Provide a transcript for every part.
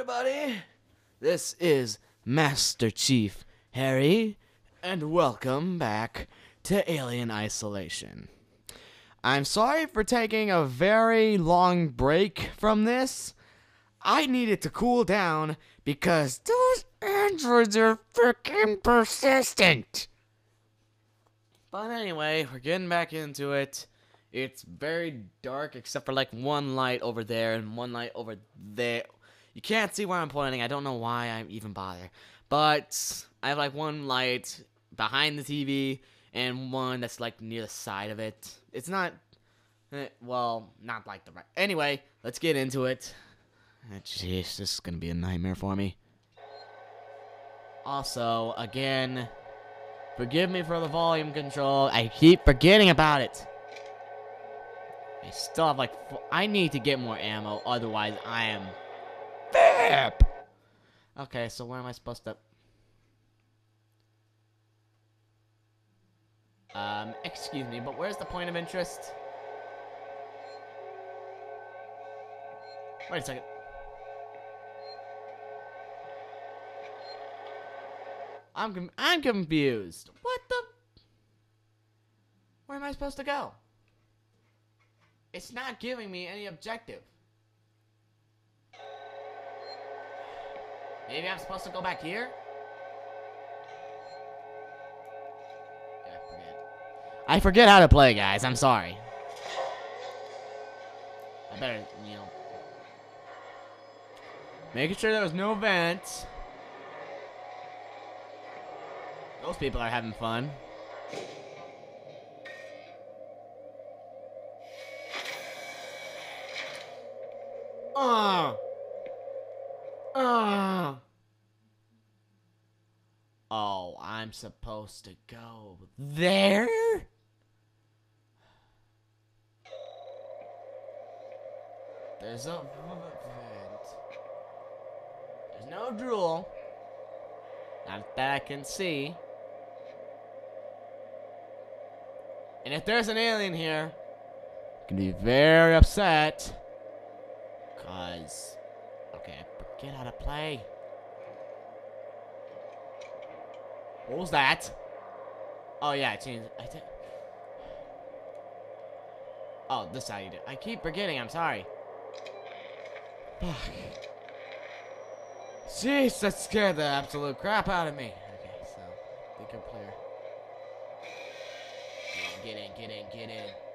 everybody. This is Master Chief Harry, and welcome back to Alien Isolation. I'm sorry for taking a very long break from this. I needed to cool down because those androids are freaking persistent. But anyway, we're getting back into it. It's very dark except for like one light over there and one light over there. You can't see where I'm pointing. I don't know why I'm even bother. But I have like one light behind the TV and one that's like near the side of it. It's not eh, well, not like the right. Anyway, let's get into it. Eh, Jeez, this is gonna be a nightmare for me. Also, again, forgive me for the volume control. I keep forgetting about it. I still have like. I need to get more ammo, otherwise I am. Fap! Okay, so where am I supposed to? Um, excuse me, but where's the point of interest? Wait a second. I'm I'm confused. What the? Where am I supposed to go? It's not giving me any objective. Maybe I'm supposed to go back here? Yeah, I forget. I forget how to play, guys. I'm sorry. I better, you know. Making sure there was no vents. Those people are having fun. Ah. Ah. Oh, I'm supposed to go there? There's a. There's no drool. Not that I can see. And if there's an alien here, I'm gonna be very upset. Cause, okay, I forget how to play. What was that? Oh yeah, I changed. I did. Oh, this is how you do. I keep forgetting. I'm sorry. Fuck. Jeez, that scared the absolute crap out of me. Okay, so think I'm clear. Get in, get in, get in.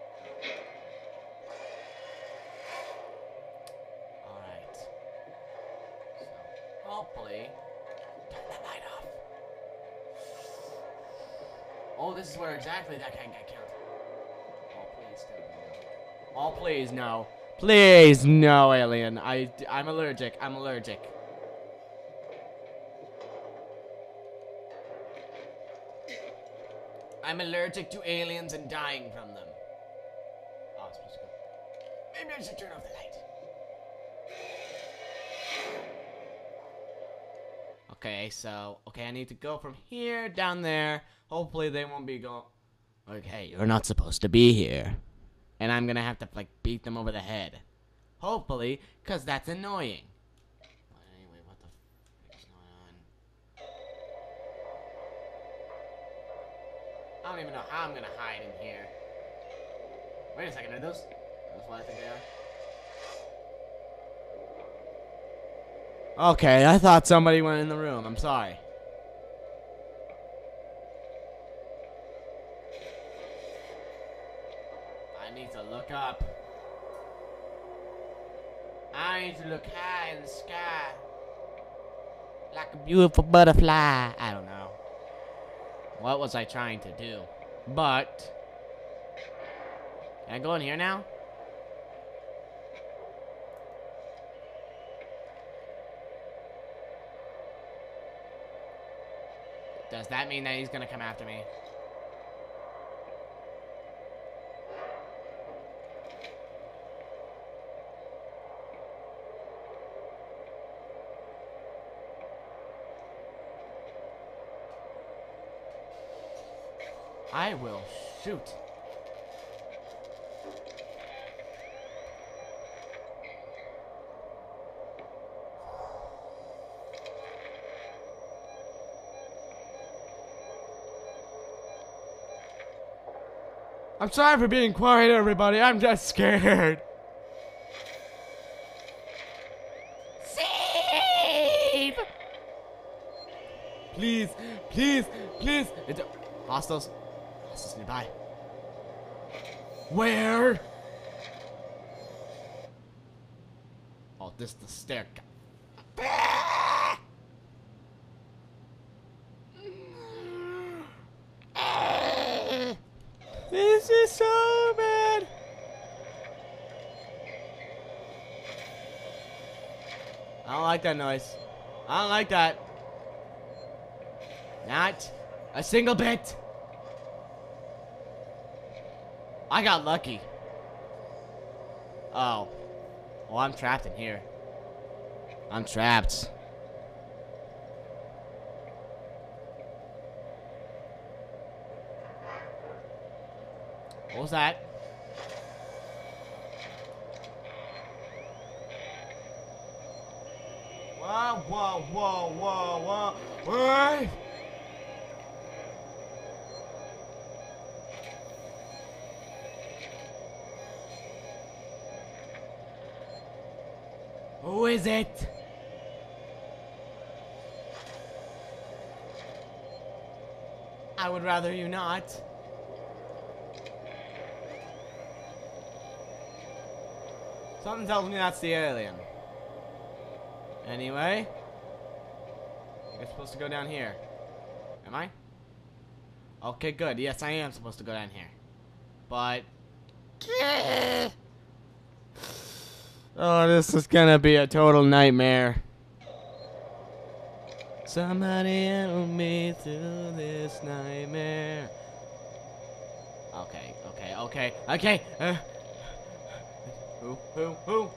This is where exactly that guy got killed. Oh, please, no. Oh, please, no. Please, no, alien. I, I'm allergic. I'm allergic. I'm allergic to aliens and dying from them. Oh. Maybe I should turn off the light. Okay, so okay, I need to go from here down there. Hopefully they won't be going. Okay, you're not supposed to be here, and I'm gonna have to like beat them over the head. Hopefully, cause that's annoying. Anyway, what the f is going on? I don't even know how I'm gonna hide in here. Wait a second, are those? That's what I think they are. Okay, I thought somebody went in the room. I'm sorry. I need to look up. I need to look high in the sky. Like a beautiful butterfly. I don't know. What was I trying to do? But. Can I go in here now? Does that mean that he's gonna come after me? I will shoot. I'm sorry for being quiet, everybody. I'm just scared. Save! Please, please, please. It's hostiles. Hostiles nearby. Where? Oh, this is the stair. This is so bad. I don't like that noise. I don't like that. Not a single bit. I got lucky. Oh. Well, I'm trapped in here. I'm trapped. What was that? Whoa, whoa, whoa, whoa, whoa. Who is it? I would rather you not. Something tells me that's the alien. Anyway. You're supposed to go down here. Am I? Okay, good. Yes, I am supposed to go down here. But... Oh, this is gonna be a total nightmare. Somebody help me through this nightmare. Okay, okay, okay, okay. Uh, who, who, who?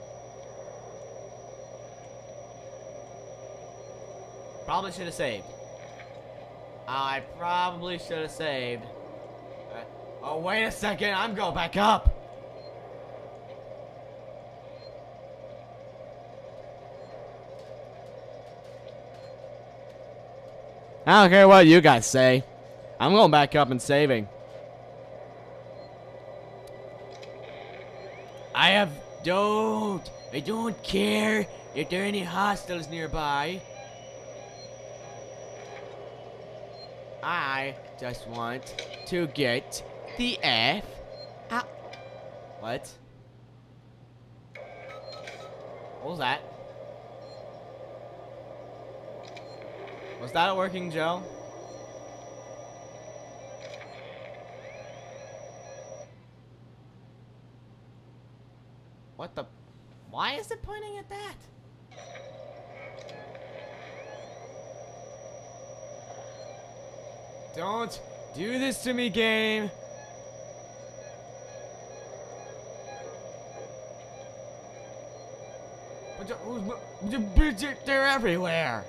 Probably should have saved. I probably should have saved. Uh, oh, wait a second. I'm going back up. I don't care what you guys say. I'm going back up and saving. I have don't. I don't care if there are any hostiles nearby. I just want to get the F out. What? What was that? Was that a working Joe? What the? Why is it pointing at that? Don't do this to me, game. They're everywhere.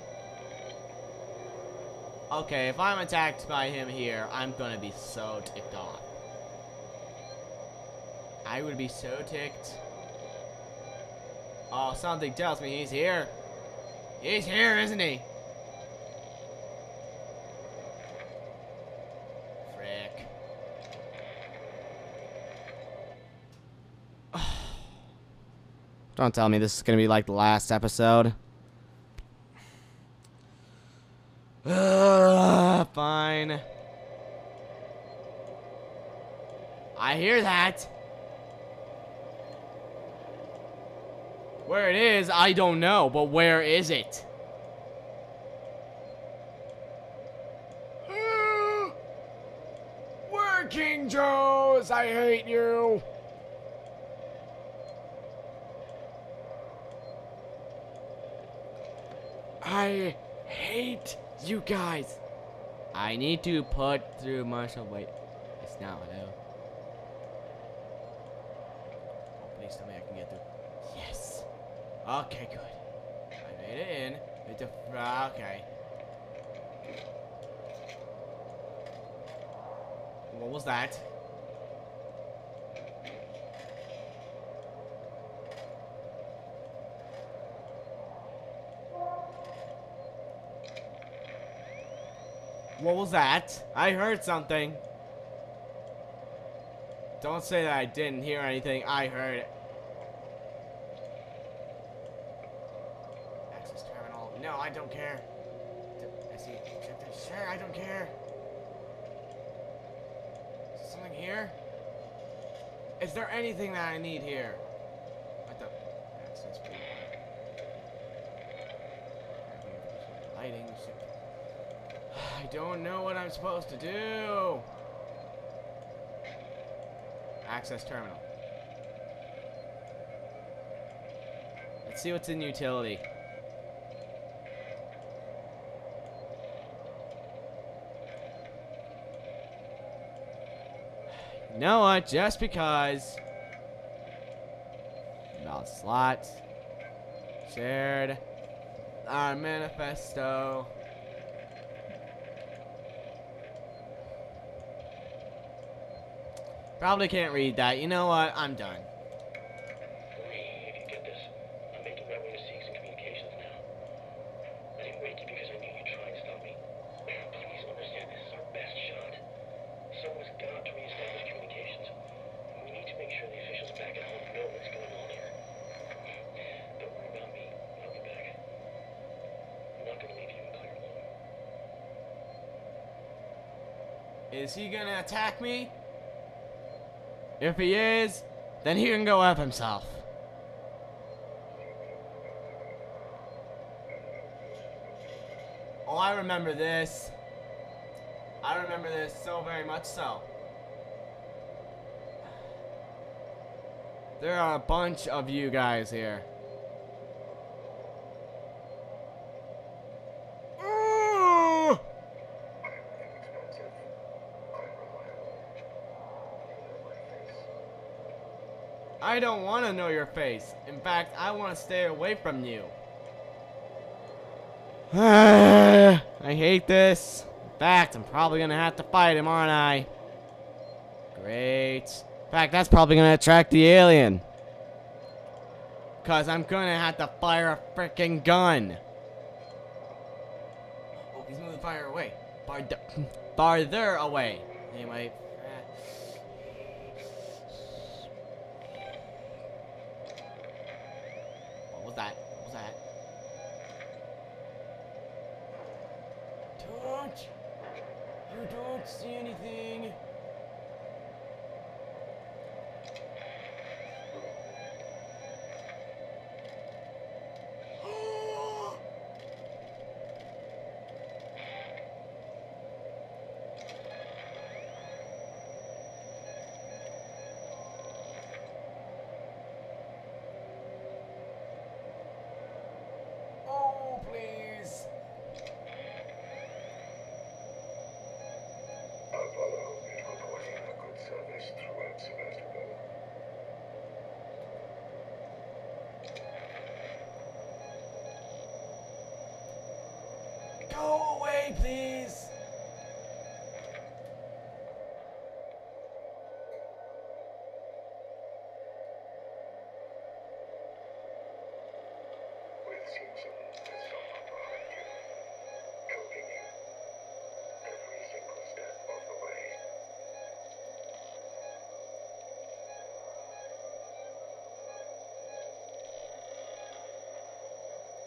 Okay, if I'm attacked by him here, I'm gonna be so ticked off. I would be so ticked. Oh, something tells me he's here. He's here, isn't he? Don't tell me this is gonna be like the last episode. Uh, fine. I hear that. Where it is, I don't know, but where is it? Working Joes, I hate you. I hate you guys. I need to put through Marshall. Wait, it's not hello. Oh, please tell me I can get through. Yes. Okay, good. I made it in. It's a okay. What was that? What was that? I heard something. Don't say that I didn't hear anything. I heard it. Access terminal. No, I don't care. I see. Sure, I don't care. Is something here? Is there anything that I need here? What the? Access point. Lighting. I don't know what I'm supposed to do. Access terminal. Let's see what's in utility. You know what? Just because. About slots. Shared. Our manifesto. Probably can't read that. You know what? I'm done. Is he gonna attack me? If he is, then he can go F himself. Oh, I remember this. I remember this so very much so. There are a bunch of you guys here. I don't want to know your face. In fact, I want to stay away from you. I hate this. In fact, I'm probably going to have to fight him, aren't I? Great. In fact, that's probably going to attract the alien. Because I'm going to have to fire a freaking gun. Oh, he's moving fire away. Farther, farther away. Anyway. What was that? What was that? Don't! You don't see anything! Oh, please! Apollo is reporting a good service throughout Sevastopol. Go away, please! With Seegson and someone behind you, helping you every single step of the way.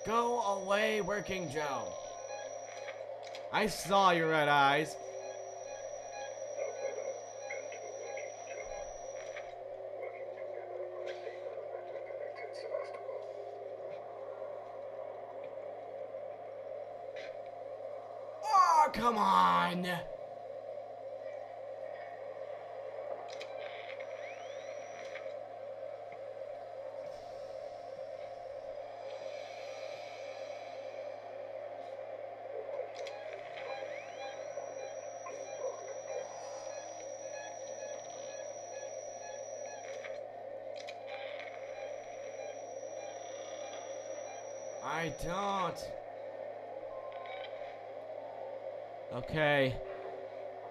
Go away, Working Joe. I saw your red eyes. Apollo and to I don't. Okay.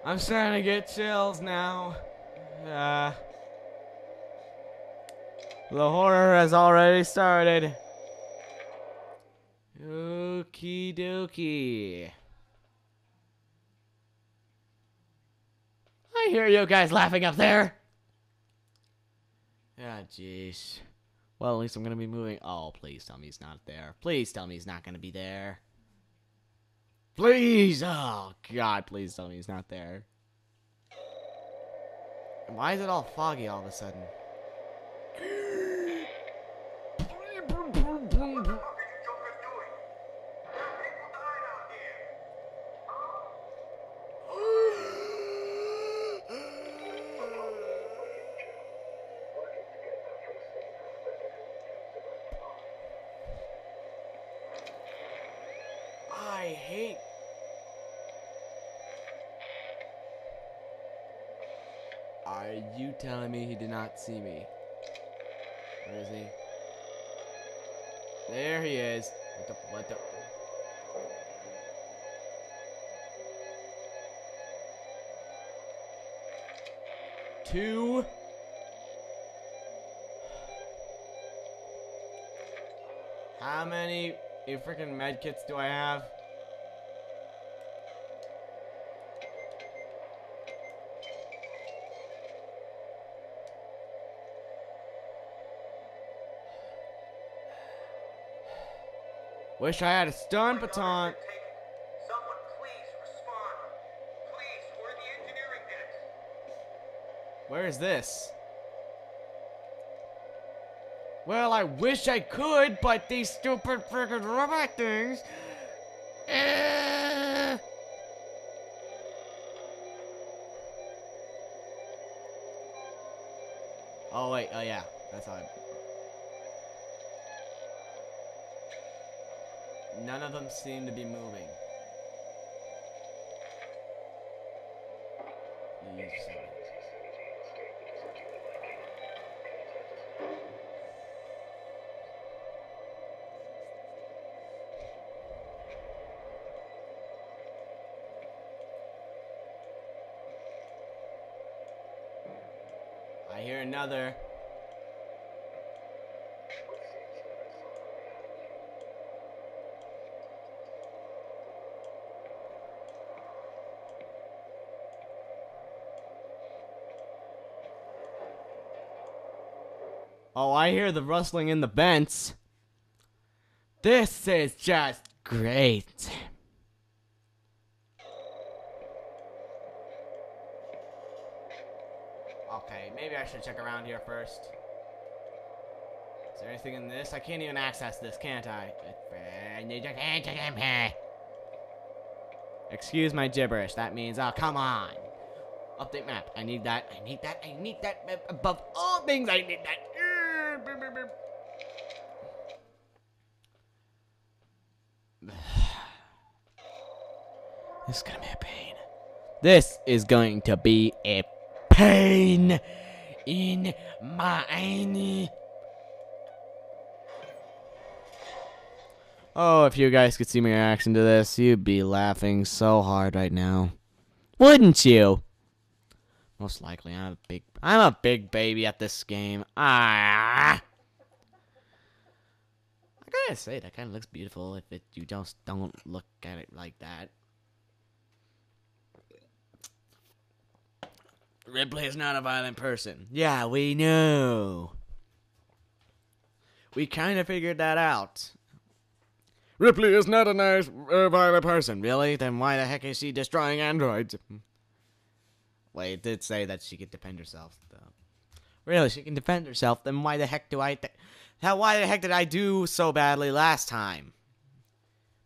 I'm starting to get chills now. Uh, the horror has already started. Okie dokie. I hear you guys laughing up there. Yeah, jeez. Well, at least I'm gonna be moving. Oh, please tell me he's not there. Please tell me he's not gonna be there. Please! Oh, God, please tell me he's not there. Why is it all foggy all of a sudden? you telling me he did not see me? Where is he? There he is. What the? What the? Two. How many freaking med kits do I have? Wish I had a stun baton. Where is this? Well, I wish I could, but these stupid freaking robot things. Eh. Oh wait, oh yeah, that's how I. None of them seem to be moving. I hear another. Oh, I hear the rustling in the vents. This is just great. Okay, maybe I should check around here first. Is there anything in this? I can't even access this, can't I? Excuse my gibberish. That means, oh, come on. Update map. I need that. I need that. I need that. Above all things, I need that. This is gonna be a pain. This is going to be a pain in my Oh, if you guys could see my reaction to this, you'd be laughing so hard right now. Wouldn't you? Most likely, I'm a big I'm a big baby at this game. Ah. I gotta say that kind of looks beautiful if it you just don't look at it like that. Ripley is not a violent person. Yeah, we know. We kind of figured that out. Ripley is not a nice, uh, violent person. Really? Then why the heck is she destroying androids? Well, it did say that she could defend herself, though. Really, she can defend herself. Then why the heck do I? Th- how? Why the heck did I do so badly last time?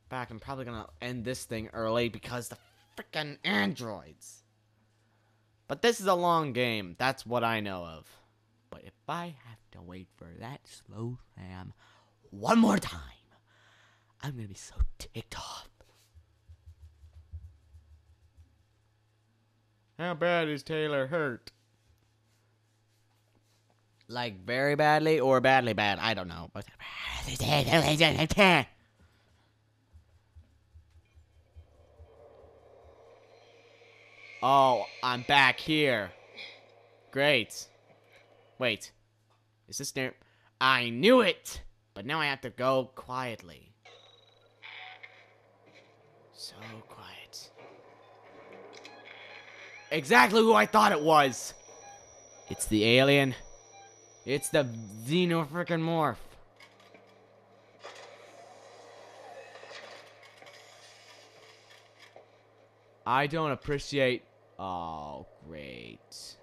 Back, I'm probably gonna end this thing early because the freaking androids. But this is a long game. That's what I know of. But if I have to wait for that slow Sam one more time, I'm gonna be so ticked off. How bad is Taylor hurt? Like very badly or badly bad? I don't know. Oh, I'm back here. Great. Wait. Is this near? I knew it! But now I have to go quietly. So quiet. Exactly who I thought it was! It's the alien. It's the Xeno freaking morph. I don't appreciate. Oh, great.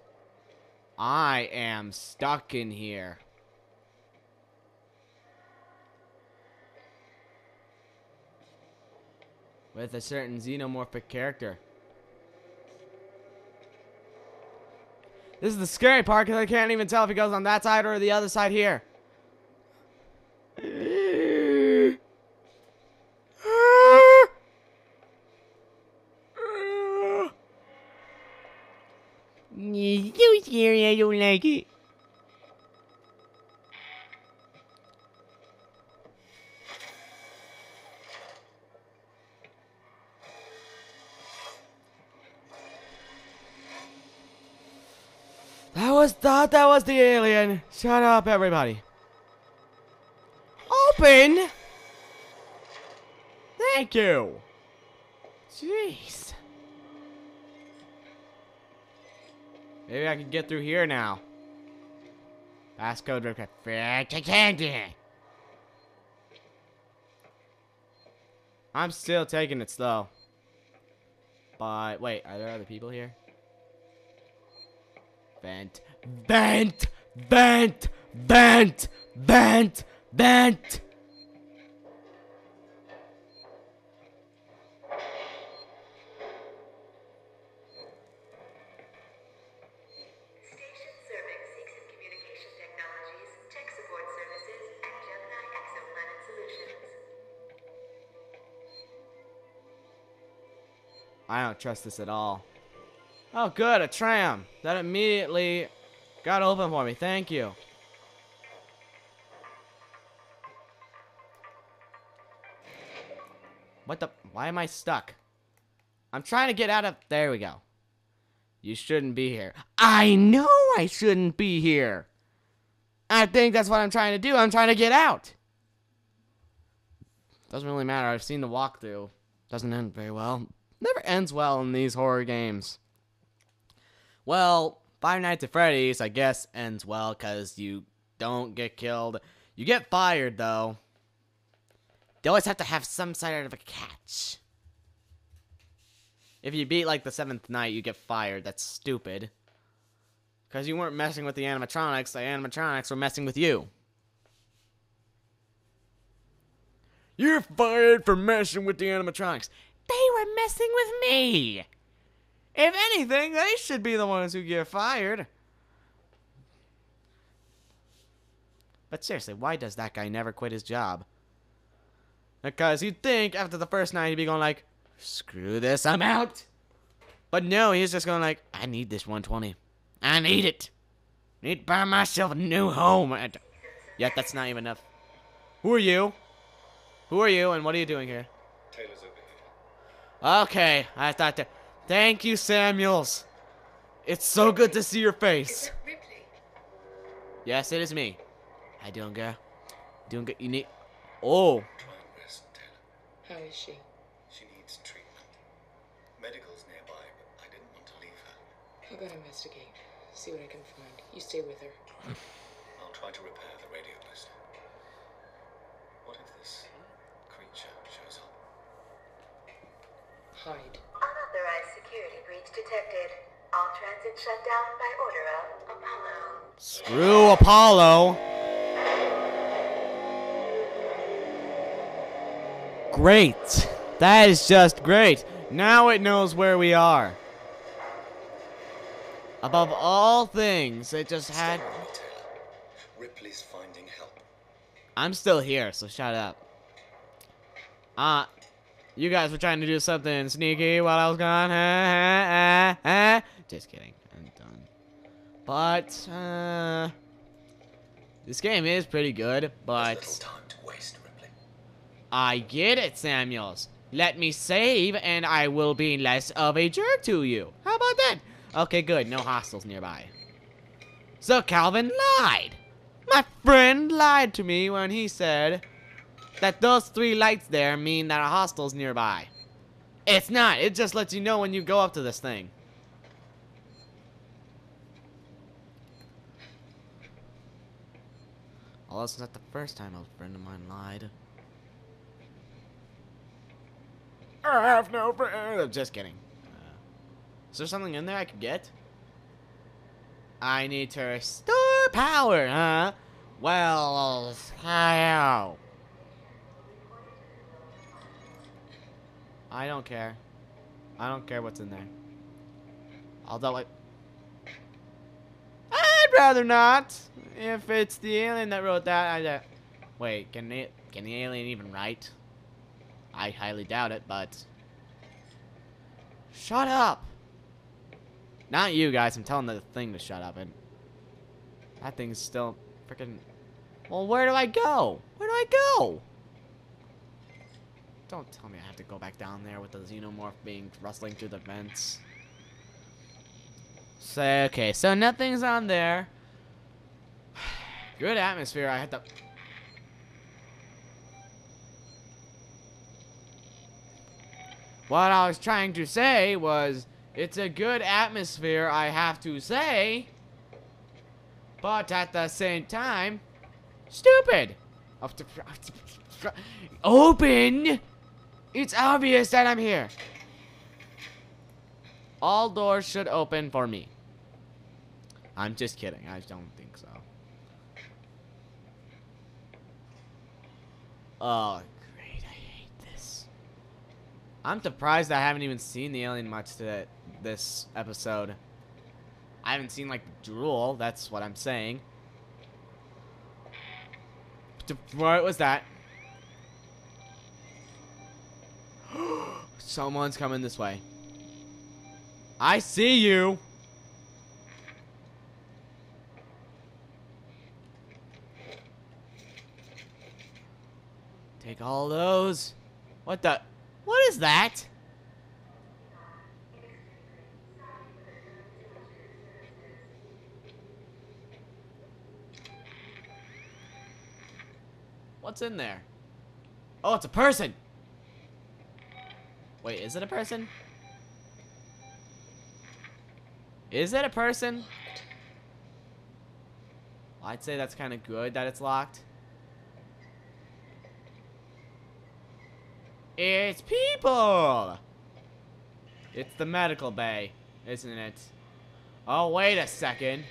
I am stuck in here. With a certain xenomorphic character. This is the scary part because I can't even tell if he goes on that side or the other side here. It's so scary, I don't like it. That was thought that was the alien. Shut up, everybody. Open. Thank you. Jeez. Maybe I can get through here now. Passcode candy. I'm still taking it slow. But wait, are there other people here? Vent. Vent! Vent! Vent! Vent! Vent! I don't trust this at all. Oh, good, a tram. That immediately got open for me. Thank you. What the? Why am I stuck? I'm trying to get out of. There we go. You shouldn't be here. I know I shouldn't be here. I think that's what I'm trying to do. I'm trying to get out. Doesn't really matter. I've seen the walkthrough. Doesn't end very well. Never ends well in these horror games. Well, Five Nights at Freddy's, I guess, ends well because you don't get killed. You get fired, though. They always have to have some sort of a catch. If you beat, like, the seventh night, you get fired. That's stupid. Because you weren't messing with the animatronics, the animatronics were messing with you. You're fired for messing with the animatronics. They were messing with me. If anything, they should be the ones who get fired. But seriously, why does that guy never quit his job? Because you'd think after the first night he'd be going like, screw this, I'm out. But no, he's just going like, I need this 120. I need it. Need to buy myself a new home. And yet that's not even enough. Who are you? Who are you and what are you doing here? Taylor's over here. Okay, I thought that. Thank you, Samuels. It's so good to see your face. Ripley. Yes, it is me. How doing, girl? Doing good. You need. Oh, Try and rest, Taylor. How is she? She needs treatment. Medical's nearby, but I didn't want to leave her. I'll go investigate. See what I can find. You stay with her. I'll try to repair the radio booster. What if this creature shows up? Hide. Unauthorized security breach detected. All transit shut down by order of Apollo. screw Apollo. Great. That is just great. Now it knows where we are. Above all things, it just had. Stay with me, Taylor. Ripley's finding help. I'm still here, so shut up. Uh, you guys were trying to do something sneaky while I was gone. huh, huh, huh. Just kidding. I'm done. But, uh, this game is pretty good, but waste. I get it, Samuels. Let me save, and I will be less of a jerk to you. How about that? Okay, good. No hostiles nearby. So Calvin lied. My friend lied to me when he said that those three lights there mean that a hostel's nearby. It's not. It just lets you know when you go up to this thing. Although it's not the first time a friend of mine lied. I have no friend. I'm Just kidding. Uh, is there something in there I could get? I need to restore power, huh? Well, how? I don't care. I don't care what's in there. Although I... I'd rather not. If it's the alien that wrote that, I... Uh, wait, can the, can the alien even write? I highly doubt it, but... Shut up! Not you guys, I'm telling the thing to shut up, and... That thing's still freaking... Well, where do I go? Where do I go? Don't tell me I have to go back down there with the xenomorph being rustling through the vents. So, okay, so nothing's on there. Good atmosphere. I had to... What I was trying to say was, it's a good atmosphere, I have to say. But at the same time, stupid. Open! It's obvious that I'm here. All doors should open for me. I'm just kidding. I don't think so. Oh, great. I hate this. I'm surprised I haven't even seen the alien much to this episode. I haven't seen, like, drool. That's what I'm saying. What was that? Someone's coming this way. I see you. Take all those. What the? What is that? What's in there? Oh, it's a person. Wait, is it a person? Is it a person? I'd say that's kind of good that it's locked. It's people! It's the medical bay, isn't it? Oh, wait a second.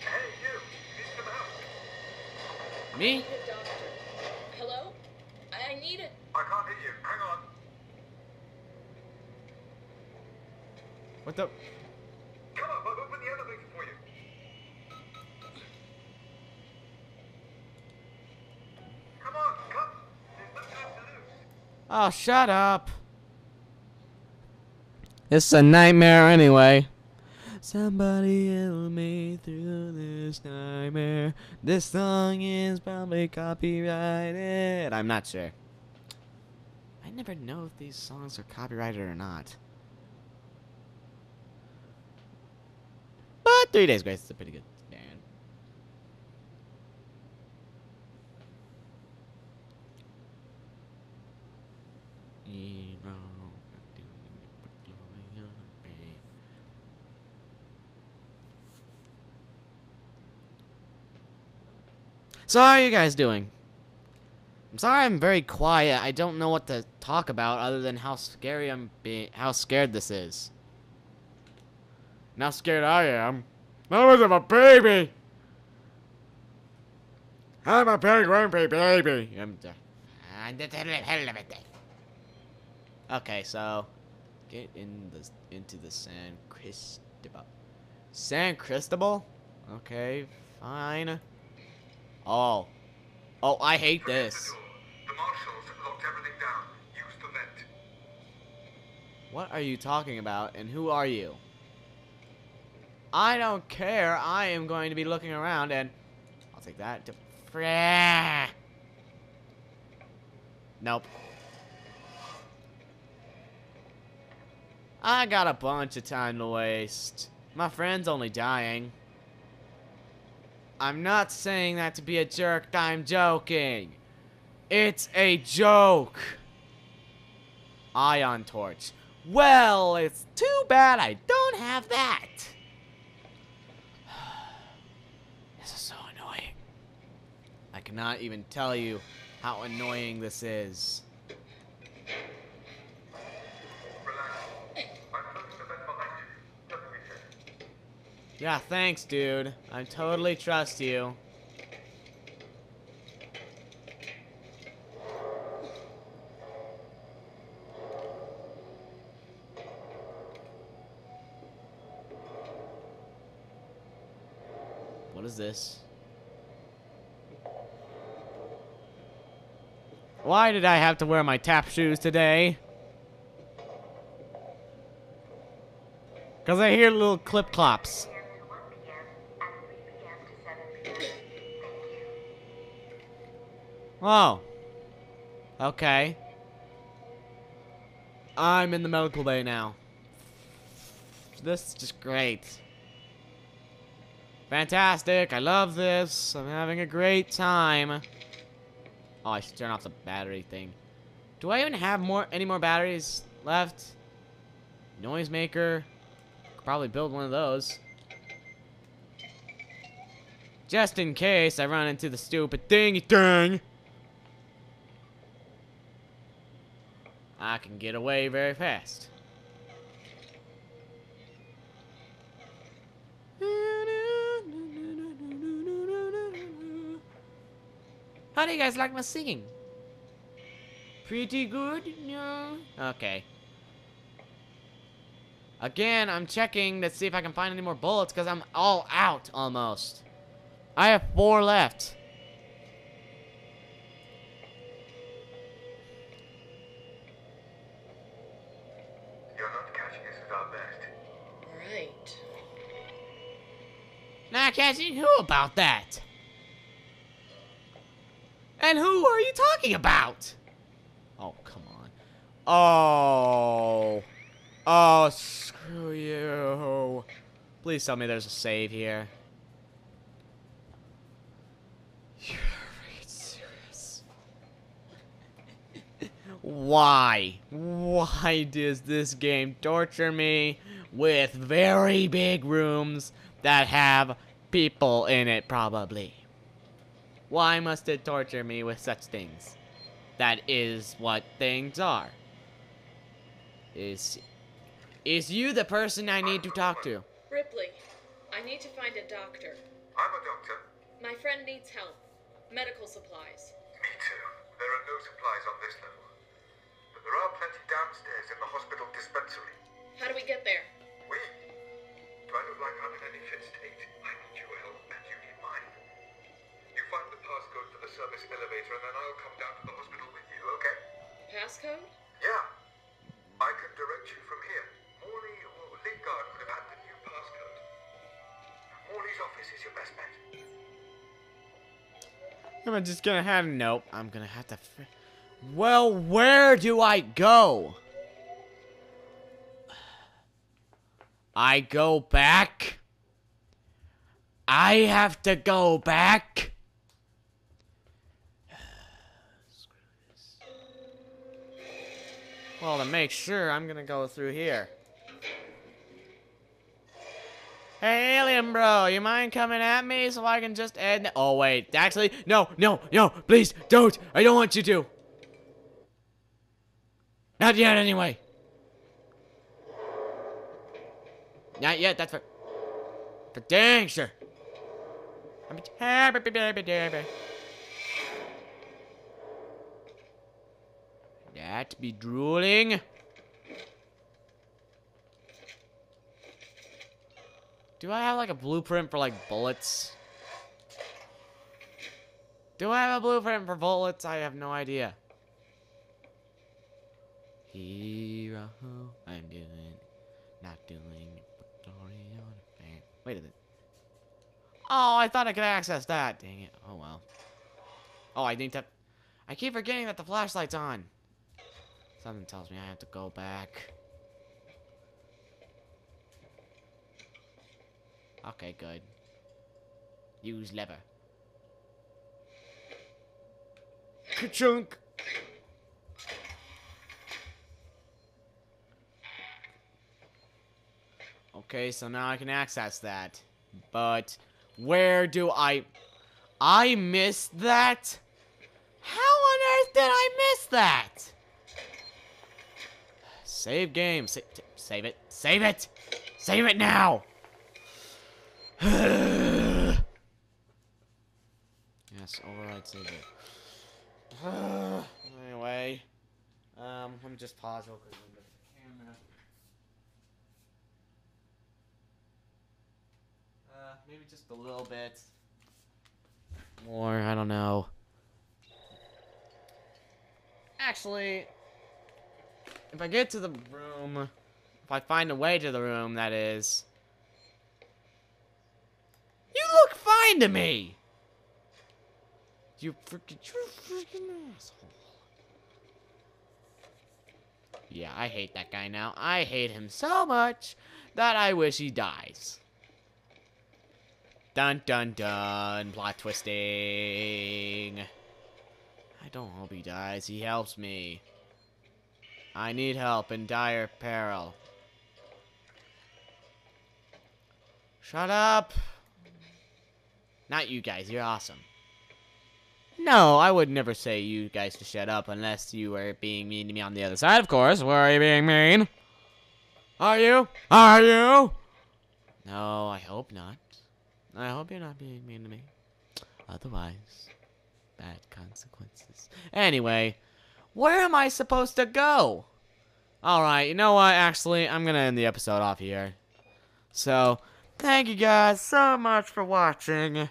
Hey, you! Need some? Me? I need a doctor. Hello? I I need it. I can't hear you. Hang on. What the? Come on, I'll open the elevator for you. Come on, come. There's no time to lose. Oh, shut up. It's a nightmare anyway. Somebody help me through this nightmare. This song is probably copyrighted. I'm not sure. I never know if these songs are copyrighted or not. But Three Days Grace is a pretty good band. So how are you guys doing? I'm sorry I'm very quiet. I don't know what to talk about other than how scary I'm being how scared this is. And how scared I am. I was of a baby. I'm a big grumpy baby. I'm the- Okay, so get in the into the San Cristobal. San Cristobal? Okay, fine. Oh. Oh, I hate this. The, marshals locked everything down. Use the vent. What are you talking about, and who are you? I don't care. I am going to be looking around, and I'll take that. To Nope. I got a bunch of time to waste. My friend's only dying. I'm not saying that to be a jerk. I'm joking. It's a joke. Ion torch. Well, it's too bad I don't have that. This is so annoying. I cannot even tell you how annoying this is. Yeah, thanks, dude. I totally trust you. What is this? Why did I have to wear my tap shoes today? Because I hear little clip clops. p.m. to 1 p.m. and 3 p.m. to 7 p.m. Thank you. Oh. Okay. I'm in the medical bay now. This is just great. Fantastic. I love this. I'm having a great time. Oh, I should turn off the battery thing. Do I even have more any more batteries left? Noisemaker. Could probably build one of those. Just in case I run into the stupid thingy thing. I can get away very fast. Do you guys like my singing? Pretty good? No? Okay. Again, I'm checking to see if I can find any more bullets because I'm all out almost. I have four left. You're not catching us at our best. Right. Not catching who about that? And who are you talking about? Oh, come on. Oh. Oh, screw you. Please tell me there's a save here. You're serious. Why? Why does this game torture me with very big rooms that have people in it, probably? Why must it torture me with such things? That is what things are. Is is you the person I need to talk to? Ripley, I need to find a doctor. I'm a doctor. My friend needs help. Medical supplies. Me too. There are no supplies on this level. But there are plenty downstairs in the hospital dispensary. How do we get there? We? Do I look like I'm in any fit state? The service elevator and then I'll come down to the hospital with you, okay? Passcode? Yeah. I can direct you from here. Morley or Lingard would have had the new passcode. Morley's office is your best bet. I'm just gonna have nope. I'm gonna have to. Fr- well, where do I go? I go back. I have to go back. Screw this. Well, to make sure, I'm gonna go through here. Hey, alien bro, you mind coming at me so I can just end? Oh wait, actually, no, no, no, please don't. I don't want you to. Not yet, anyway. Not yet. That's for. For dang sure. I'm That be drooling. Do I have like a blueprint for like bullets? Do I have a blueprint for bullets? I have no idea. Hero, I'm doing, not doing. Wait a minute. Oh, I thought I could access that. Dang it. Oh well. Oh, I need to. I keep forgetting that the flashlight's on. Something tells me I have to go back. Okay, good. Use lever. Ka-chunk! Okay, so now I can access that. But Where do I... I missed that? How on earth did I miss that? Save game. Sa- save it. Save it. Save it now. yes, override save it. anyway, um, let me just pause real quick. Uh, maybe just a little bit more. I don't know. Actually, if I get to the room, if I find a way to the room, that is. You look fine to me! You freaking, you freaking asshole. Yeah, I hate that guy now. I hate him so much that I wish he dies. Dun dun dun. Plot twisting. I don't hope he dies. He helps me. I need help in dire peril. Shut up. Not you guys. You're awesome. No, I would never say you guys to shut up unless you were being mean to me on the other side, of course. Were you being mean? Are you? Are you? No, I hope not. I hope you're not being mean to me. Otherwise, bad consequences. Anyway, where am I supposed to go? Alright, you know what? Actually, I'm gonna end the episode off here. So, thank you guys so much for watching.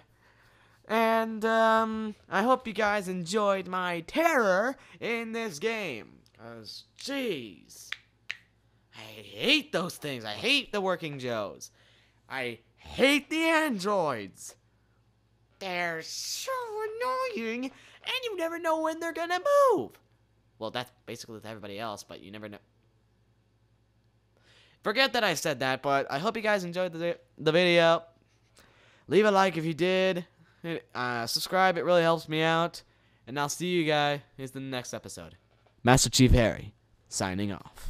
And, um, I hope you guys enjoyed my terror in this game. Because, jeez. I hate those things. I hate the working Joes. I hate the androids. They're so annoying, and you never know when they're gonna move. Well, that's basically with everybody else, but you never know. Forget that I said that, but I hope you guys enjoyed the, the video. Leave a like if you did. Uh, subscribe, it really helps me out. And I'll see you guys in the next episode. Masterchief Harry, signing off.